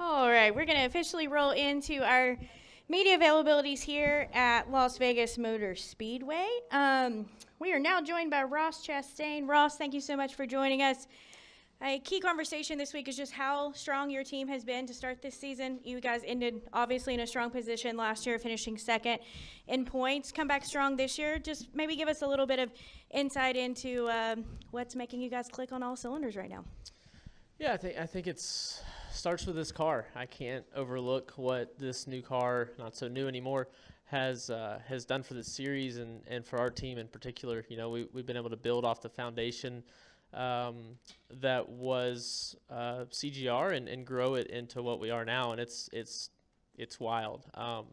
All right, we're going to officially roll into our media availabilities here at Las Vegas Motor Speedway. Um, we are now joined by Ross Chastain. Ross, thank you so much for joining us. A key conversation this week is just how strong your team has been to start this season. You guys ended obviously in a strong position last year, finishing second in points. Come back strong this year. Just maybe give us a little bit of insight into um, what's making you guys click on all cylinders right now. Yeah, I think I think it's starts with this car. I can't overlook what this new car, not so new anymore, has uh, has done for the series and, and for our team in particular. You know, we we've been able to build off the foundation um, that was uh, CGR and, and grow it into what we are now, and it's it's it's wild. Um,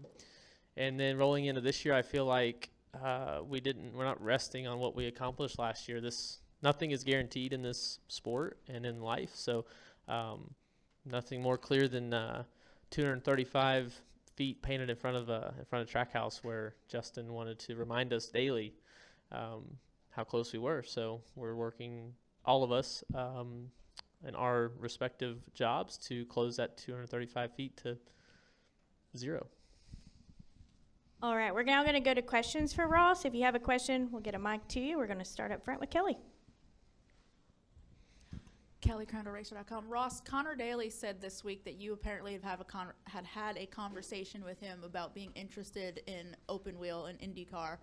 and then rolling into this year, I feel like uh, we didn't we're not resting on what we accomplished last year. This nothing is guaranteed in this sport and in life, so. Um, nothing more clear than uh, 235 feet painted in front of uh, in front of Trackhouse, where Justin wanted to remind us daily um, how close we were. So we're working, all of us, um, in our respective jobs to close that 235 feet to zero. All right, we're now going to go to questions for Ross. If you have a question, we'll get a mic to you. We're going to start up front with Kelly. Kelly CrandallRacer.com. Ross Connor Daly said this week that you apparently have, have a con- had had a conversation with him about being interested in open wheel and IndyCar.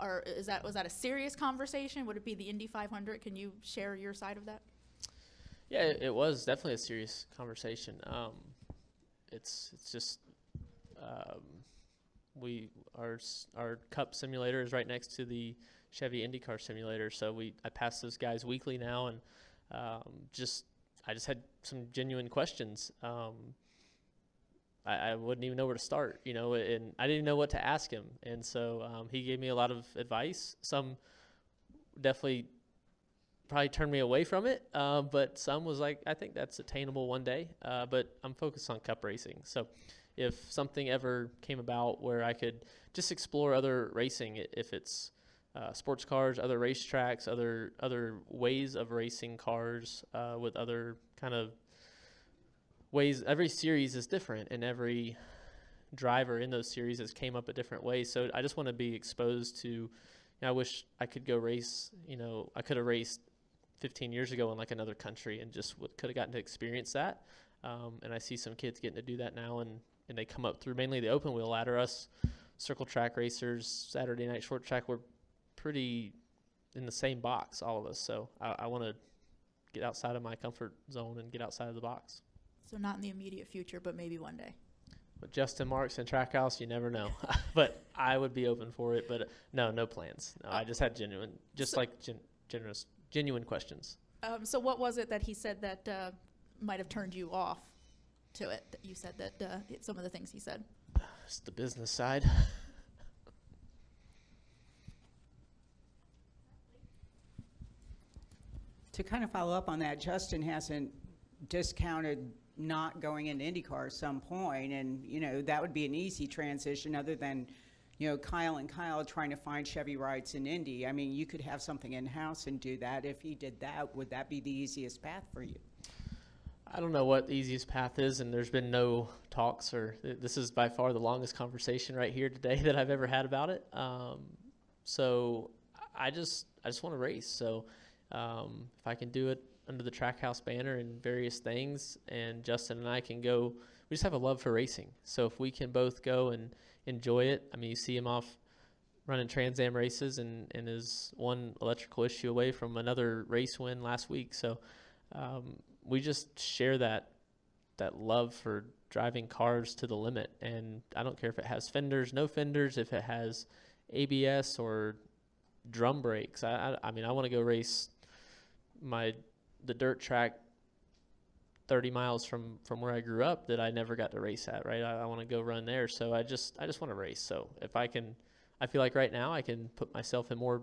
Or is that was that a serious conversation? Would it be the Indy 500? Can you share your side of that? Yeah, it, it was definitely a serious conversation. Um, it's it's just um, we our our Cup simulator is right next to the Chevy IndyCar simulator, so we I pass those guys weekly now and um, just I just had some genuine questions. Um, I, I, wouldn't even know where to start, you know, and I didn't know what to ask him, and so um, he gave me a lot of advice. Some definitely probably turned me away from it, uh, but some was like, I think that's attainable one day. Uh, but I'm focused on cup racing, so if something ever came about where I could just explore other racing, if it's uh, sports cars, other racetracks, other other ways of racing cars uh, with other kind of ways. Every series is different, and every driver in those series has came up a different way. So I just want to be exposed to. You know, I wish I could go race. You know, I could have raced 15 years ago in like another country and just could have gotten to experience that. Um, and I see some kids getting to do that now, and and they come up through mainly the open wheel ladder. Us circle track racers, Saturday night short track, we're pretty in the same box, all of us. So I, I want to get outside of my comfort zone and get outside of the box. So not in the immediate future, but maybe one day. With Justin Marks and Trackhouse, you never know. but I would be open for it. But uh, no, no plans. No, I just had genuine, just so like gen- generous, genuine questions. Um, so what was it that he said that uh, might have turned you off to it? That you said that uh, some of the things he said. It's the business side. To kind of follow up on that, Justin hasn't discounted not going into IndyCar at some point, and you know that would be an easy transition, other than you know Kyle and Kyle trying to find Chevy rights in Indy. I mean, you could have something in house and do that. If he did that, would that be the easiest path for you? I don't know what the easiest path is, and there's been no talks, or this is by far the longest conversation right here today that I've ever had about it. Um, so I just I just want to race. So um, if I can do it under the Trackhouse banner and various things, and Justin and I can go, we just have a love for racing. So if we can both go and enjoy it, I mean, you see him off running Trans Am races and, and is one electrical issue away from another race win last week. So um, we just share that that love for driving cars to the limit. And I don't care if it has fenders, no fenders, if it has ABS or drum brakes. I, I, I mean, I want to go race my the dirt track 30 miles from from where I grew up that I never got to race at, right? I, I want to go run there. So I just I just want to race. So if I can I feel like right now I can put myself in more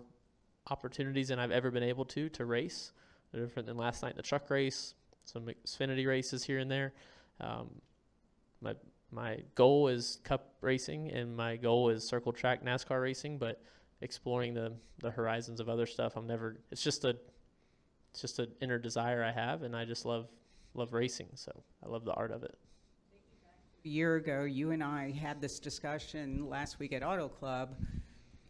opportunities than I've ever been able to to race. They're different than last night the truck race, some Xfinity races here and there. Um, my my goal is cup racing and my goal is circle track NASCAR racing, but exploring the the horizons of other stuff. I'm never it's just a it's just an inner desire I have, and I just love love racing. So I love the art of it. A year ago, you and I had this discussion last week at Auto Club.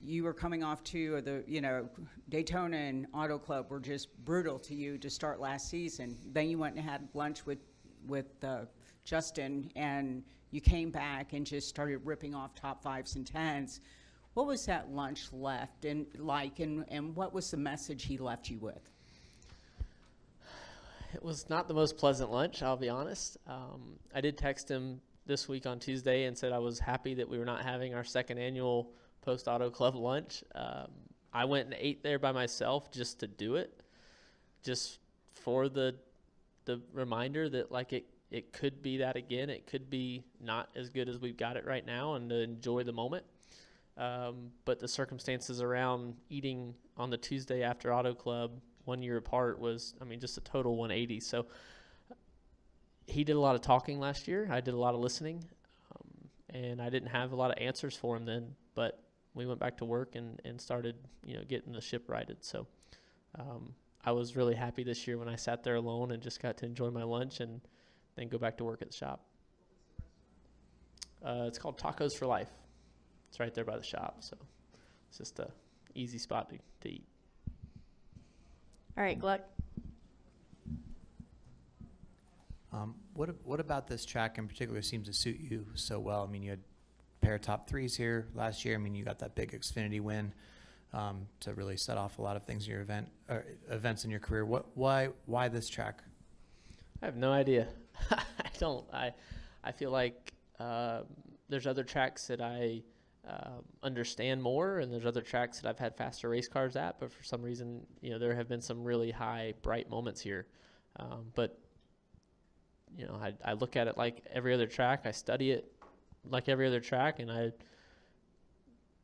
You were coming off two of the, you know, Daytona and Auto Club were just brutal to you to start last season. Then you went and had lunch with, with uh, Justin, and you came back and just started ripping off top fives and tens. What was that lunch left and like, and, and what was the message he left you with? It was not the most pleasant lunch, I'll be honest. Um, I did text him this week on Tuesday and said I was happy that we were not having our second annual Post Auto Club lunch. Um, I went and ate there by myself just to do it, just for the the reminder that like it it could be that again. It could be not as good as we've got it right now, and to enjoy the moment. Um, but the circumstances around eating on the Tuesday after Auto Club one year apart was, I mean, just a total 180. So he did a lot of talking last year. I did a lot of listening, um, and I didn't have a lot of answers for him then. But we went back to work and, and started, you know, getting the ship righted. So um, I was really happy this year when I sat there alone and just got to enjoy my lunch and then go back to work at the shop. Uh, it's called Tacos for Life. It's right there by the shop, so it's just a easy spot to, to eat. All right, Gluck. Um, what what about this track in particular seems to suit you so well? I mean, you had a pair of top threes here last year. I mean, you got that big Xfinity win um, to really set off a lot of things in your event or events in your career. What why why this track? I have no idea. I don't. I I feel like um, there's other tracks that I um, understand more, and there's other tracks that I've had faster race cars at. But for some reason, you know, there have been some really high, bright moments here. Um, but you know, I I look at it like every other track. I study it like every other track, and I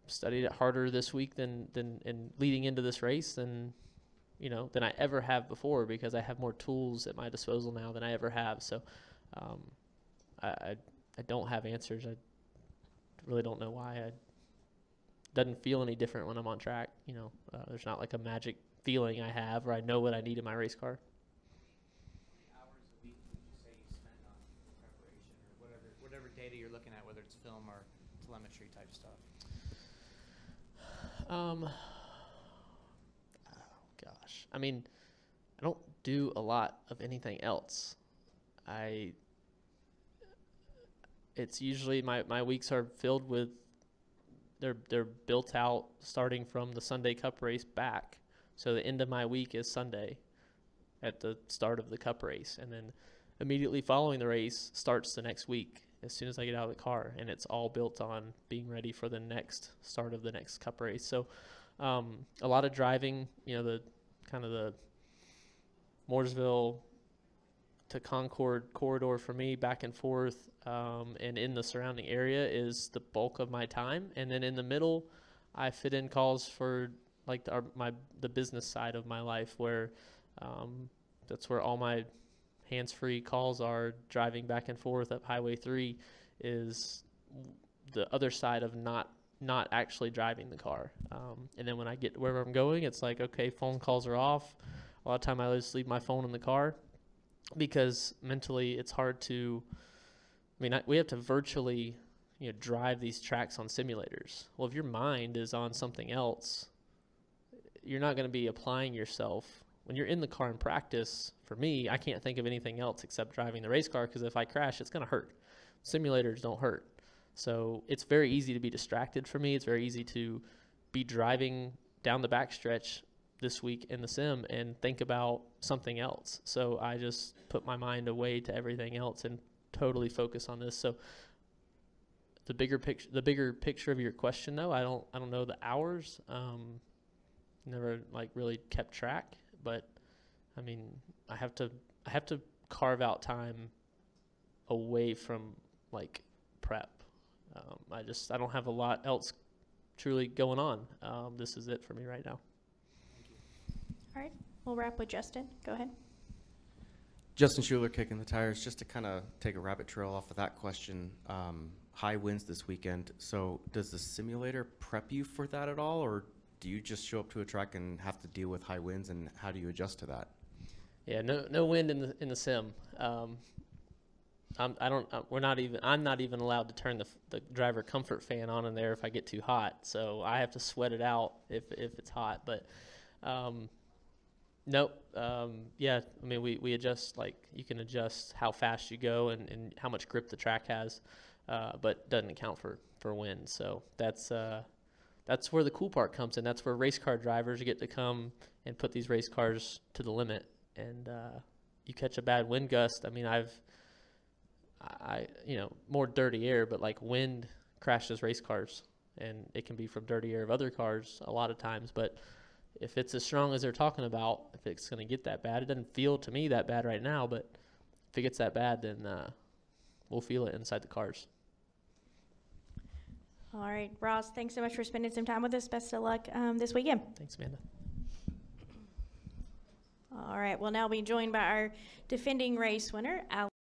studied it harder this week than than and leading into this race than you know than I ever have before because I have more tools at my disposal now than I ever have. So um, I, I I don't have answers. I really don't know why. I doesn't feel any different when I'm on track. You know, uh, there's not like a magic feeling I have or I know what I need in my race car. hours a week would you say you spend on preparation or whatever whatever data you're looking at, whether it's film or telemetry type stuff? Um, oh gosh, I mean, I don't do a lot of anything else. I, it's usually my, my weeks are filled with, they're they're built out starting from the Sunday Cup race back. So the end of my week is Sunday, at the start of the Cup race, and then immediately following the race starts the next week as soon as I get out of the car, and it's all built on being ready for the next start of the next Cup race. So, um, a lot of driving, you know, the kind of the Mooresville to Concord corridor for me, back and forth, um, and in the surrounding area is the bulk of my time, and then in the middle, I fit in calls for like the, our, my the business side of my life, where um, that's where all my hands-free calls are. Driving back and forth up highway 3 is the other side of not not actually driving the car. Um, and then when i get wherever i'm going it's like okay phone calls are off. A lot of time i just leave my phone in the car because mentally it's hard to i mean I, we have to virtually you know drive these tracks on simulators well if your mind is on something else you're not going to be applying yourself when you're in the car in practice, for me, I can't think of anything else except driving the race car because if I crash, it's going to hurt. Simulators don't hurt. So it's very easy to be distracted for me. It's very easy to be driving down the backstretch this week in the sim and think about something else. So I just put my mind away to everything else and totally focus on this. So the bigger picture, the bigger picture of your question, though, I don't, I don't know the hours. Um, never like really kept track but I mean, I have to I have to carve out time away from like prep. Um, I just I don't have a lot else truly going on. Um, this is it for me right now. All right, we'll wrap with Justin. Go ahead. Justin Schuler kicking the tires. Just to kind of take a rabbit trail off of that question, um, high winds this weekend. So does the simulator prep you for that at all, or do you just show up to a track and have to deal with high winds, and how do you adjust to that? Yeah, no no wind in the in the sim. Um, I'm, I don't. Uh, we're not even. I'm not even allowed to turn the the driver comfort fan on in there if I get too hot. So I have to sweat it out if if it's hot. But um, nope. Um, yeah. I mean, we we adjust like you can adjust how fast you go and, and how much grip the track has, uh, but doesn't account for for wind. So that's uh, that's where the cool part comes in. That's where race car drivers get to come and put these race cars to the limit. And uh, you catch a bad wind gust. I mean, I've I, you know, more dirty air, but like wind crashes race cars, and it can be from dirty air of other cars a lot of times. But if it's as strong as they're talking about, if it's going to get that bad, it doesn't feel to me that bad right now. But if it gets that bad, then uh, we'll feel it inside the cars. All right, Ross, thanks so much for spending some time with us. Best of luck um, this weekend. Thanks, Amanda. All right, we'll now be joined by our defending race winner, Alex.